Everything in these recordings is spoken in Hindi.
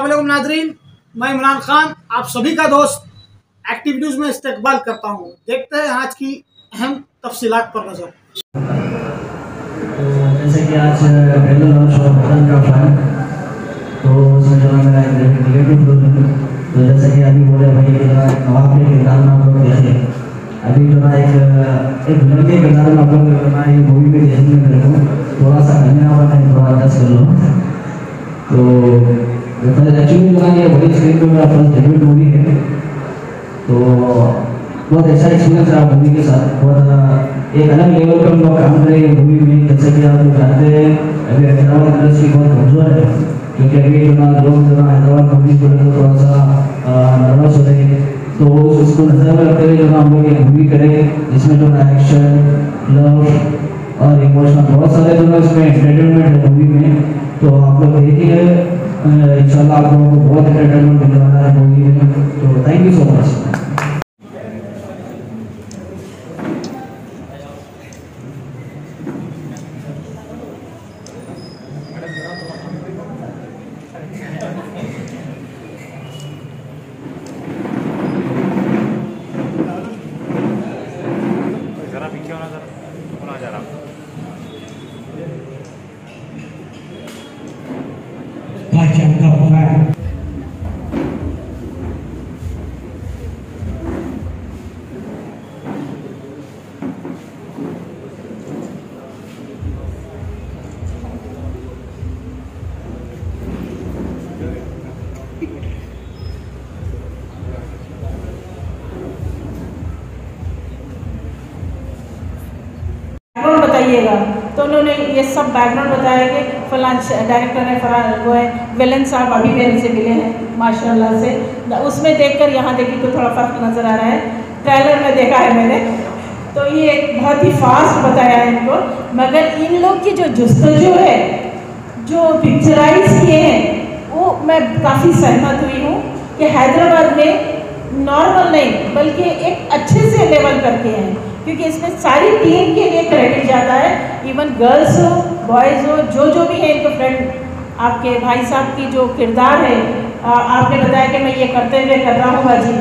वालेकुम नाजरीन, मैं इमरान खान, आप सभी का दोस्त न्यूज़ में इस्तेकबाल करता हूँ। देखते हैं आज की अहम तफसीलात पर नज़र। जैसे कि आज तो तो जैसे कि अभी बोले भाई नवाब के किरदार में आप लोग देखे। अभी जो एक के किरदार में आप लोग मूवी में देखने थोड़ा सा थोड़ा कर लो तो एक्चुअली जो है ये बड़ी स्क्रीन पे मेरा फ़र्स्ट डेब्यूट मूवी है। तो बहुत अच्छा एक्सपीरियंस रहा मूवी के साथ। बहुत एक अलग लेवल पर हम लोग काम कर मूवी में। जैसे कि आप लोग जानते हैं, अभी हैदराबाद इंडस्ट्री बहुत कमज़ोर है। क्योंकि अभी जो ना लोग जो ना हैदराबाद मूवी को लेकर थोड़ा सा नर्वस हो रहे हैं। तो उसको नज़र में रखते हुए जो ना हम लोग एक मूवी करें, जिसमें जो ना एक्शन लव और इमोशनल बहुत सारे जो ना इसमें एंटरटेनमेंट है मूवी में। तो आप लोग देखिए इंशाल्लाह आप लोगों को बहुत एंटरटेनमेंट मिलने वाला है मूवी में। तो थैंक यू सो मच जरा पीछे होना सर होना जरा Kaçan kapılar. बैकग्राउंड बताइएगा तो उन्होंने ये सब बैकग्राउंड बताया कि फलां डायरेक्टर है, फलां वो है विलन साहब अभी मेरे से मिले हैं, माशाल्लाह से। उसमें देखकर यहाँ देखी तो थोड़ा फ़र्क नज़र आ रहा है। ट्रेलर में देखा है मैंने। तो ये बहुत ही फास्ट बताया है इनको। मगर इन लोग की जो जस्तजू है, जो पिक्चराइज किए हैं, वो मैं काफ़ी सहमत हुई हूँ कि हैदराबाद में नॉर्मल नहीं, बल्कि एक अच्छे से लेवल करके हैं। क्योंकि इसमें सारी टीम के लिए क्रेडिट जाता है. इवन गर्ल्स हो बॉयज़ हो, जो जो भी है इनको फ्रेंड आपके भाई साहब की जो किरदार है आपने बताया कि मैं ये करते हुए कर रहा हूँ भाजी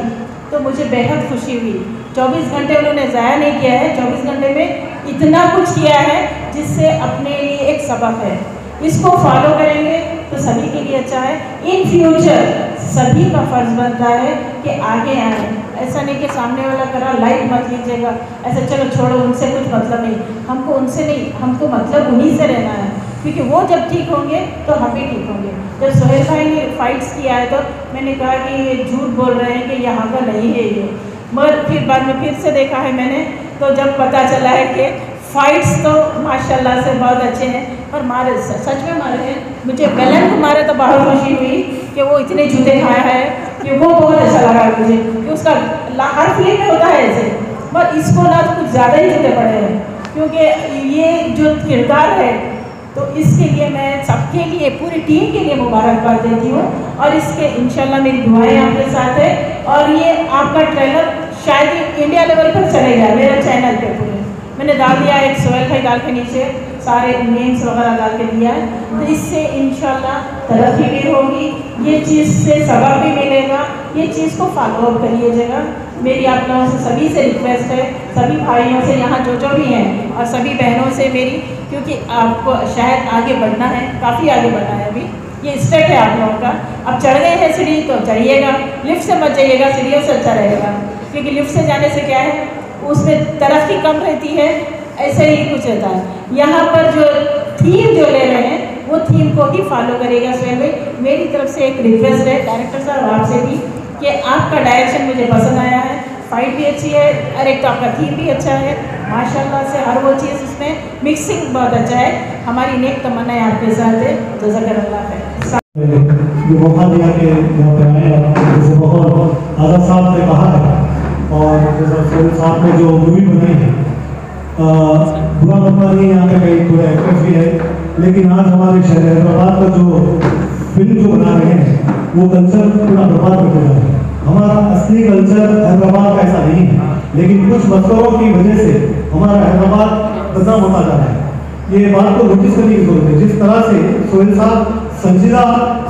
तो मुझे बेहद खुशी हुई। 24 घंटे उन्होंने ज़ाया नहीं किया है। 24 घंटे में इतना कुछ किया है जिससे अपने लिए एक सबक है। इसको फॉलो करेंगे तो सभी के लिए अच्छा है। इन फ्यूचर सभी का फ़र्ज़ बनता है कि आगे आए। ऐसा नहीं कि सामने वाला करा लाइट मत लीजिएगा। ऐसा, चलो छोड़ो, उनसे कुछ मतलब नहीं। हमको उनसे नहीं, हमको मतलब उन्हीं से रहना है। क्योंकि वो जब ठीक होंगे तो हम भी ठीक होंगे। जब सोहेल भाई ने फाइट्स किया है तो मैंने कहा कि ये झूठ बोल रहे हैं कि यहाँ का नहीं है ये। मगर फिर बाद में फिर से देखा है मैंने तो जब पता चला है कि फाइट्स तो माशाल्लाह से बहुत अच्छे हैं। और मारे, सच में मारे हैं। मुझे बेलन को मारे तो बहुत खुशी हुई कि वो इतने जूते खाया है। कि वो बहुत अच्छा लगा मुझे, कि उसका हर फ़िल्म में होता है ऐसे। पर इसको ना तो कुछ ज़्यादा ही जूते पड़े हैं, क्योंकि ये जो किरदार है तो इसके लिए मैं सबके लिए, पूरी टीम के लिए मुबारकबाद देती हूँ। और इसके इंशाल्लाह मेरी दुआएँ आपके साथ है। और ये आपका ट्रेलर शायद इंडिया लेवल पर चलेगा, मेरा चैनल पे पूरे। मैंने डाल दिया एक सोहेल भाई डाल के नीचे, सारे नेम्स वगैरह डाल के दिया है। तो इससे इंशाल्लाह तरक्की भी होगी ये चीज़ से सबक भी मिलेगा, ये चीज़ को फॉलो अप करिएगा। मेरी आप लोगों से सभी से रिक्वेस्ट है, सभी भाइयों से यहाँ जो जो भी हैं और सभी बहनों से मेरी, क्योंकि आपको शायद आगे बढ़ना है, काफ़ी आगे बढ़ना है अभी। ये स्टेप है आप लोगों का। अब चढ़ गए हैं सीढ़ी तो चढ़िएगा। लिफ्ट से मत जाइएगा, सीढ़ियों से अच्छा रहेगा। क्योंकि लिफ्ट से जाने से क्या है, उसमें तरक्की कम रहती है, ऐसे ही कुछ रहता है। यहाँ पर जो थीम जो ले रहे हैं वो थीम को ही फॉलो करेगा स्वयं में मेरी तरफ़ से एक रिक्वेस्ट है डायरेक्टर साहब आपसे भी, कि आपका डायरेक्शन मुझे पसंद आया है। फाइट भी अच्छी है एक तो आपका थीम भी अच्छा है। माशाल्लाह से हर वो चीज़ उसमें मिक्सिंग बहुत अच्छा है। हमारी नेक तमन्ना आपके साथ है। जजाकल्ला है जो मौका दिया कि यहाँ पे आए जैसे बहुत आज़ाद साहब ने कहा है और जैसा सोहेल साहब ने जो मूवी बनाई है बुरा मौका नहीं, यहाँ पे कई थोड़े एक्टर्स भी है। लेकिन आज हमारे शहर हैदराबाद का जो फ़िल्म जो बना रहे हैं, वो कल्चर पूरा बर्बाद करते जा रहे हैं। हमारा असली कल्चर हैदराबाद का ऐसा नहीं है। लेकिन कुछ मसलों की वजह से हमारा हैदराबाद बदनाम होता जा रहा है। ये बात को नोटिस करने की ज़रूरत है। जिस तरह से सोहेल साहब, संजीदा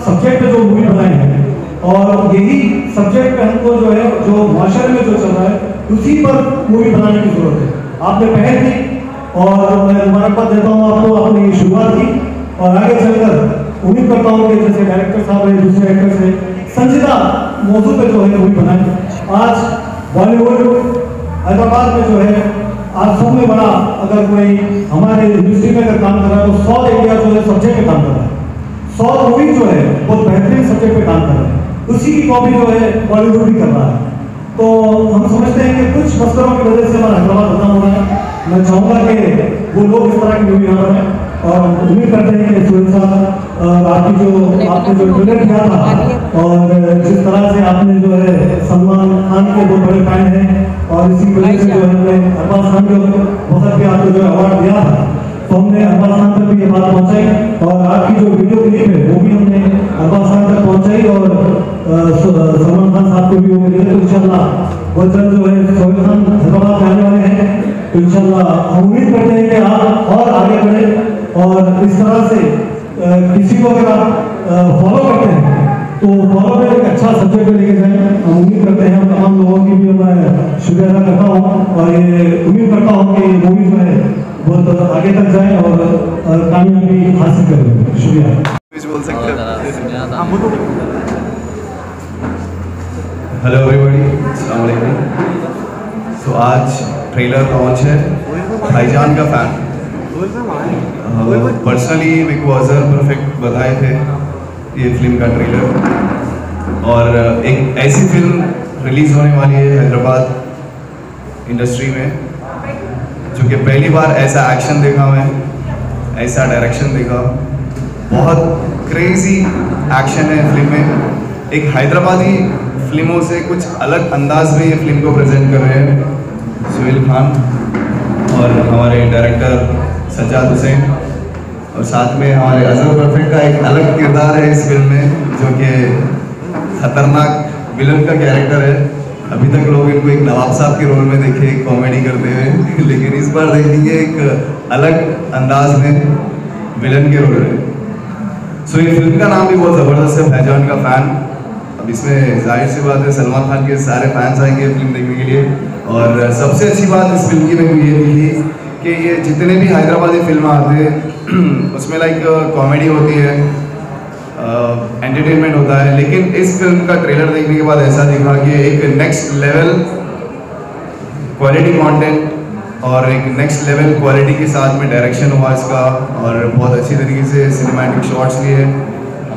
सब्जेक्ट पे जो मूवी बनाए हैं, और यही सब्जेक्ट पे हमको जो है, जो माशरे में जो चल रहा है, उसी पर मूवी बनाने की ज़रूरत है। आपने पहल की और मैं मुबारकबाद देता हूँ आपको अपनी शुरुआत की और आगे चलकर उम्मीद करता हूँ कि जैसे डायरेक्टर साहब है, दूसरे एक्टर से संजीदा मौजूद पे जो है मूवी बनाए। आज बॉलीवुड हैदराबाद में जो है, आज सब में बड़ा अगर कोई हमारे इंडस्ट्री में अगर काम कर रहा है तो साउथ इंडिया जो है सब्जेक्ट पे काम कर रहा है। साउथ मूवी जो है, बहुत बेहतरीन सब्जेक्ट पे काम कर रहा है। उसी की कॉपी जो है बॉलीवुड भी कर रहा है। तो हम समझते हैं कि कुछ मसलों की वजह से हमारा हैदराबाद खत्म हो रहा है। मैं चाहूँगा कि वो लोग इस तरह की मूवी यहाँ पर और उम्मीद करते हैं कि सुरेश साहब आपकी जो आपने जो ट्रेलर किया था और जिस तरह से आपने जो है सलमान खान के दो बड़े फ़ैन हैं और इसी वजह से जो है हमने अरबाज खान के वक्त भी आपको जो अवार्ड दिया था। तो हमने अरबाज खान तक भी ये बात पहुंचाई और आपकी जो वीडियो क्लिप है वो भी हमने अरबाज खान तक पहुंचाई और सलमान खान साहब को भी वो मिले तो इंशाल्लाह वो जल्द जो है सोहेल खान हैदराबाद में वाले इंशाल्लाह हम उम्मीद करते हैं कि आप और आगे बढ़े और इस तरह से किसी को अगर आप फॉलो करते हैं तो फॉलो में एक अच्छा सब्जेक्ट लेके जाए। हम उम्मीद करते हैं तमाम लोगों की भी मैं शुक्रिया अदा करता हूँ और ये उम्मीद करता हूँ कि ये मूवी जो है बहुत आगे तक जाए और कामयाबी हासिल करें। शुक्रिया। बोल। सकते हेलो एवरीबॉडी सो आज ट्रेलर लॉन्च है, भाईजान का फ़ैन पर्सनली मेरे को अजहर परफेक्ट बताए थे ये फ़िल्म का ट्रेलर और एक ऐसी फ़िल्म रिलीज़ होने वाली है हैदराबाद इंडस्ट्री में, जो कि पहली बार ऐसा एक्शन देखा मैं, ऐसा डायरेक्शन देखा। बहुत क्रेजी एक्शन है फ़िल्म में। एक हैदराबादी फ़िल्मों से कुछ अलग अंदाज में ये फ़िल्म को प्रेजेंट कर रहे हैं सुहेल खान और हमारे डायरेक्टर सज्जाद हुसैन। और साथ में हमारे अजहर परफेक्ट का एक अलग किरदार है इस फ़िल्म में, जो कि खतरनाक विलन का कैरेक्टर है। अभी तक लोग इनको एक नवाब साहब के रोल में देखे कॉमेडी करते हुए। लेकिन इस बार देखेंगे एक अलग अंदाज में विलन के रोल में सो ये फ़िल्म का नाम भी बहुत ज़बरदस्त है फैजान का फ़ैन अब इसमें ज़ाहिर सी बात है, सलमान खान के सारे फैंस आएँगे फ़िल्म देखने के लिए। और सबसे अच्छी बात इस फ़िल्म की को ये थी कि ये जितने भी हैदराबादी फ़िल्म आते हैं, उसमें लाइक कॉमेडी होती है एंटरटेनमेंट होता है। लेकिन इस फ़िल्म का ट्रेलर देखने के बाद ऐसा दिखा कि एक नेक्स्ट लेवल क्वालिटी कंटेंट और एक नेक्स्ट लेवल क्वालिटी के साथ में डायरेक्शन हुआ इसका। और बहुत अच्छी तरीके से सिनेमैटिक शॉट्स लिए।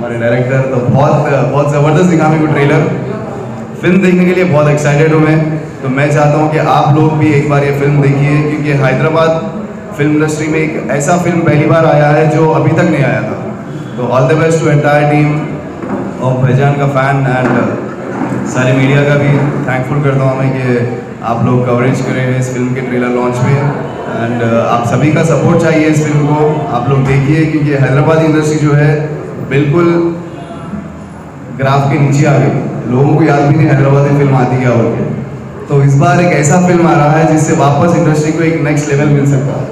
हमारे डायरेक्टर तो बहुत बहुत ज़बरदस्त दिखा मेरे को ट्रेलर फ़िल्म देखने के लिए बहुत एक्साइटेड हूँ मैं। तो मैं चाहता हूँ कि आप लोग भी एक बार ये फ़िल्म देखिए, क्योंकि हैदराबाद फ़िल्म इंडस्ट्री में एक ऐसा फ़िल्म पहली बार आया है जो अभी तक नहीं आया था। तो all the best to entire team और भैजान का फ़ैन एंड सारे मीडिया का भी थैंकफुल करता हूँ मैं कि आप लोग कवरेज करें इस फ़िल्म के ट्रेलर लॉन्च में एंड आप सभी का सपोर्ट चाहिए इस फ़िल्म को। आप लोग देखिए, क्योंकि हैदराबाद इंडस्ट्री जो है बिल्कुल ग्राफ के नीचे आ गई। लोगों को याद भी नहीं हैदराबादी फ़िल्म आती क्या होती है। तो इस बार एक ऐसा फ़िल्म आ रहा है जिससे वापस इंडस्ट्री को एक नेक्स्ट लेवल मिल सकता है।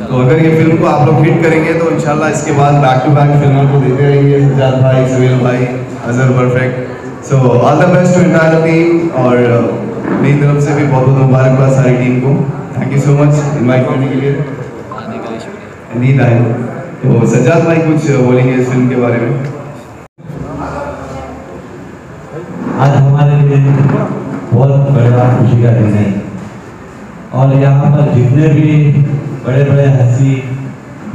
तो अगर ये फ़िल्म को आप लोग हिट करेंगे तो इंशाल्लाह इसके बाद बैक टू बैक फ़िल्मों को देते रहेंगे सजाद भाई सुहेल भाई Azhar perfect. So all the best to entire team और मेरी तरफ़ से भी बहुत बहुत मुबारकबाद सारी टीम को। Thank you so much invite करने के लिए। नींद आए तो सजाद भाई कुछ बोलेंगे इस फ़िल्म के बारे में? आज हमारे लिए बहुत बड़ा खुशी का दिन है। और यहाँ पर जितने भी बड़े बड़े हँसी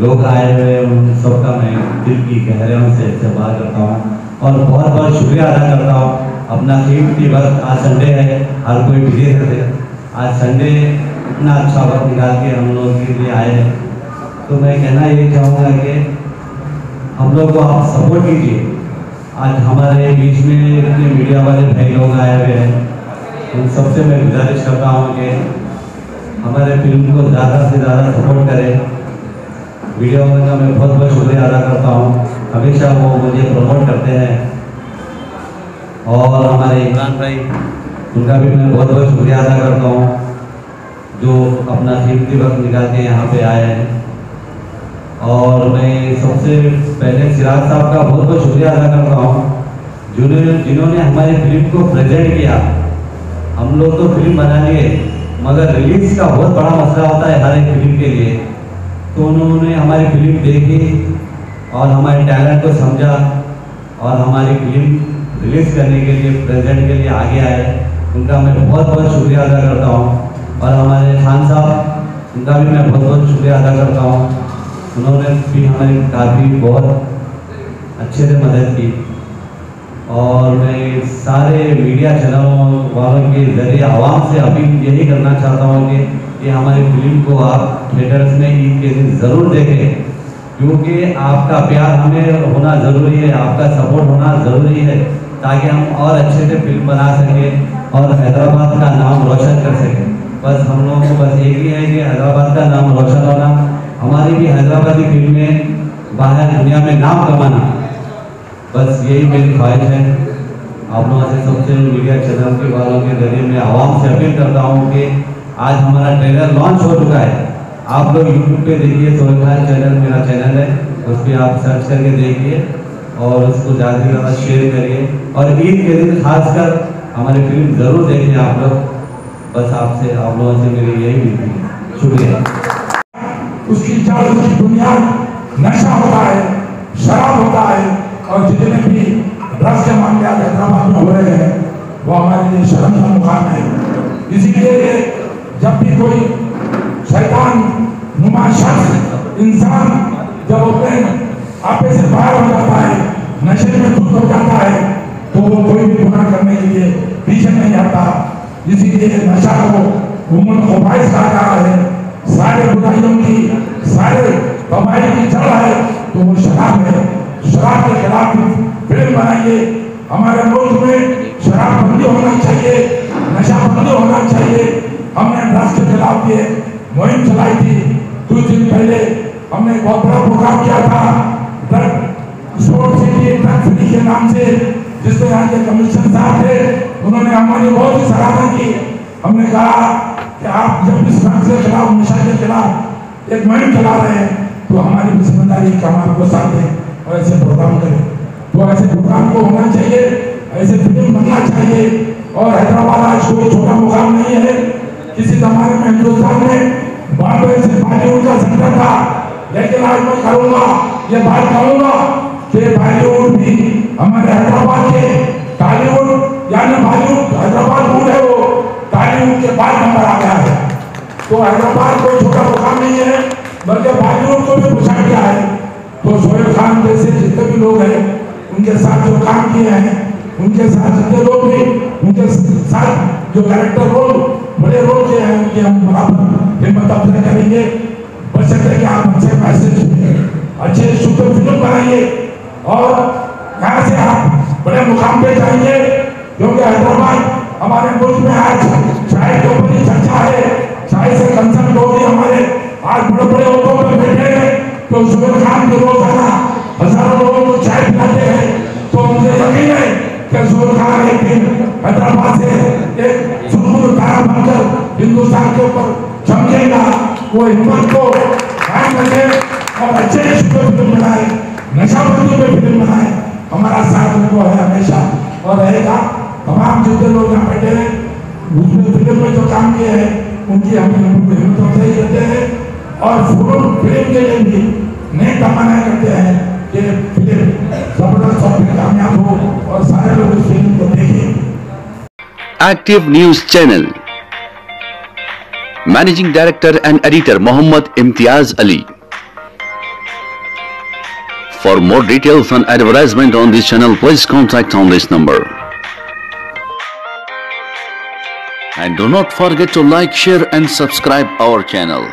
लोग आए हुए उन सबका मैं दिल की गहराइयों से इस्तेमाल करता हूँ। और बहुत बहुत शुक्रिया अदा करता हूँ। अपना कीमती वक्त आज संडे है, हर कोई बिज़ी रहते आज संडे इतना अच्छा वक्त निकाल के हम लोग के लिए आए। हैं तो मैं कहना ये चाहूँगा कि हम लोग को आप सपोर्ट कीजिए। आज हमारे बीच में इतने मीडिया वाले भाई लोग आए हुए हैं। उन सबसे मैं गुजारिश करता हूँ कि हमारे फ़िल्म को ज़्यादा से ज़्यादा सपोर्ट करें। वीडियो वाले का मैं बहुत बहुत शुक्रिया अदा करता हूँ। हमेशा वो मुझे प्रमोट करते हैं। और हमारे इमरान भाई, उनका भी मैं बहुत बहुत शुक्रिया अदा करता हूँ, जो अपना कीमती वक्त निकाल के यहाँ पे आए हैं। और मैं सबसे पहले सिराज साहब का बहुत बहुत शुक्रिया अदा करता हूँ, जिन्होंने जिन्होंने हमारी फ़िल्म को प्रेजेंट किया। हम लोग तो फ़िल्म बना लिए, मगर रिलीज़ का बहुत बड़ा मसला होता है हर एक फ़िल्म के लिए। तो उन्होंने हमारी फ़िल्म देखी और हमारे टैलेंट को समझा और हमारी फ़िल्म रिलीज़ करने के लिए प्रेजेंट के लिए आगे आए। उनका मैं बहुत बहुत शुक्रिया अदा करता हूँ और हमारे खान साहब, उनका भी मैं बहुत बहुत शुक्रिया अदा करता हूँ। उन्होंने भी हमारी काफ़ी बहुत अच्छे से मदद की। और मैं सारे मीडिया चैनलों वालों के ज़रिए आवाम से अपील यही करना चाहता हूँ कि कि हमारी फ़िल्म को आप थिएटर्स में ईद के दिन ज़रूर देखें, क्योंकि आपका प्यार हमें होना ज़रूरी है, आपका सपोर्ट होना ज़रूरी है, ताकि हम और अच्छे से फ़िल्म बना सकें और हैदराबाद का नाम रोशन कर सकें। बस हम लोगों को बस यही है कि हैदराबाद का नाम रोशन होना हमारी भी हैदराबादी फ़िल्में बाहर दुनिया में नाम कमाना, बस यही मेरी ख्वाहिश है। आप लोगों से सबसे मीडिया चैनल के वालों के ज़रिए मैं आवाम से अपील करता हूँ कि आज हमारा ट्रेलर लॉन्च हो चुका है। आप लोग यूट्यूब पे देखिए सोहेल चैनल मेरा चैनल है, उस पर आप सर्च करके देखिए और उसको ज़्यादा से ज़्यादा शेयर करिए। और ईद के दिन खासकर हमारी फ़िल्म ज़रूर देखिए आप लोग। बस आपसे, आप लोगों से मेरी यही विनती है। शुक्रिया। उसकी जड़ उसकी बुनियाद नशा होता है, शराब होता है, और जितने भी ड्रग्स के मामले हैदराबाद में हो रहे हैं, वो हमारे लिए शर्म का मुकाम है। इसीलिए जब भी कोई शैतान, नुमा शख्स, इंसान जब अपने आपे से बाहर हो जाता है, नशे में धुत हो जाता है तो वो कोई भी गुनाह करने के लिए पीछे नहीं आता। इसीलिए नशा को उमन खोबाइश कहा है। सारे बुराइयों की, सारे कमाई की जड़ है तो वो शराब है। शराब के खिलाफ फ़िल्म बनाइए। हमारे मुल्क में शराब बंदी होना चाहिए नशा बंदी होना चाहिए। हमने ड्रग्स के खिलाफ ये मुहिम चलाई थी। कुछ दिन पहले हमने बहुत बड़ा प्रोग्राम किया था drug sport city drug free के नाम से, जिसमें यहाँ के कमिश्नर साहब थे। उन्होंने हमारी बहुत ही सराहना की। हमने कहा कि आप जब इस ड्रग्स के खिलाफ नशा के खिलाफ एक मुहिम चला रहे हैं तो हमारी ज़िम्मेदारी हम आपको साथ दें और ऐसे प्रोग्राम करें। तो ऐसे प्रोग्राम को होना चाहिए, ऐसे फ़िल्म बनना चाहिए और हैदराबाद आज कोई छोटा मुकाम नहीं है। किसी जमाने में हिंदुस्तान में बॉम्बे से बॉलीवुड का सेंटर था, लेकिन आज मैं करूँगा, ये बात कहूँगा कि बॉलीवुड भी हमारे हैदराबाद के टॉलीवुड यानी बॉलीवुड हैदराबाद मूड है वो? टॉलीवुड के बाद नंबर आ गया है। तो हैदराबाद कोई छोटा मुकाम नहीं है, बल्कि बॉलीवुड को भी पूछा गया है। तो शोएब खान जैसे जितने भी लोग हैं, उनके साथ जो काम किए हैं, उनके साथ जितने लोग भी, उनके साथ जो कैरेक्टर रोल बड़े रोल किए हैं, उनकी हम बराबर हिम्मत अफजाई करेंगे। बशर्ते कि आप अच्छे मैसेज अच्छे शुद्ध फ़िल्म बनाइए। और यहाँ से आप बड़े मुकाम पे जाएँगे क्योंकि हैदराबाद हमारे मुल्क में आज चाय के ऊपर ही चर्चा है। चाय से कंसर्न लोग ही हमारे। आज बड़े बड़े ऑटो में बैठे हैं तो सुबह खान के रोज़ाना हज़ारों लोगों को चाय पिलाते हैं। तो मुझे यकीन है कि सुबह खान एक दिन हैदराबाद से एक सुरमुर तारा बनकर हिंदुस्तान के ऊपर चमकेगा। वो हिम्मत को कायम रखे और अच्छे शुक्र फ़िल्म बनाए नशाबंदी में फ़िल्म बनाए। हमारा साथ उनको है हमेशा। और रहेगा तमाम जितने लोग यहाँ बैठे हैं, उनके फ़िल्म में जो काम किए हैं, उनकी हम मेहनत सही करते हैं और फ़िल्म फ़िल्म के लिए भी नहीं कमाना करते हैं कि फ़िल्म ज़बरदस्त और फ़िल्म कामयाब हो और सारे लोग इस फ़िल्म को देखें। Active news channel managing director and editor Mohammad Imtiaz Ali for more details on advertisement on this channel please contact on this number And do not forget to like, share and subscribe our channel.